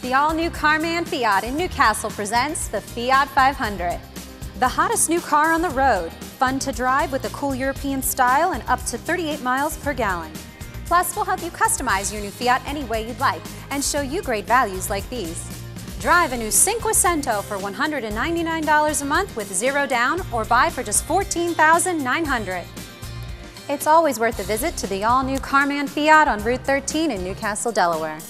The all-new Carman Fiat in New Castle presents the Fiat 500. The hottest new car on the road, fun to drive with a cool European style and up to 38 miles per gallon. Plus, we'll help you customize your new Fiat any way you'd like and show you great values like these. Drive a new Cinquecento for $199 a month with zero down or buy for just $14,900. It's always worth a visit to the all-new Carman Fiat on Route 13 in New Castle, Delaware.